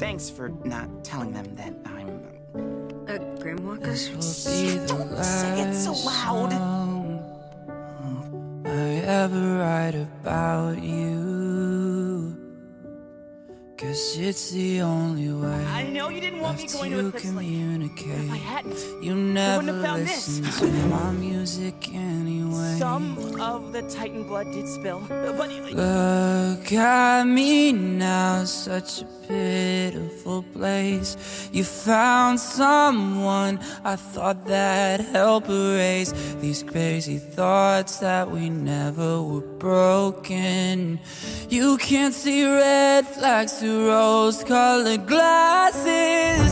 Thanks for not telling them that I'm. A Grimwalker? This will be the Don't say it so loud. I ever write about you. Cause it's the only way I know you didn't want me going to a to place like. communicate. If I hadn't, You never wouldn't have found this. to my music anyway. some of the Titan blood did spill, but Look at me now, such a pitiful place. You found someone I thought that help erase these crazy thoughts that we never were broken. You can't see red flags through rose colored glasses.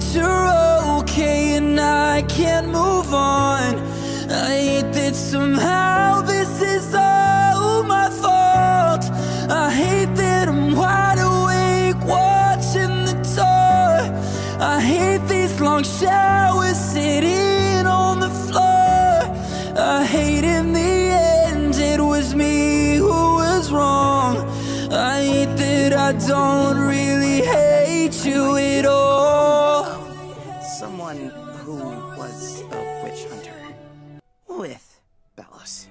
That you're okay and I can't move on. I hate that somehow this is all my fault. I hate that I'm wide awake watching the door. I hate these long showers sitting on the floor. I hate in the end it was me who was wrong. I hate that I don't who was a witch hunter with Belos?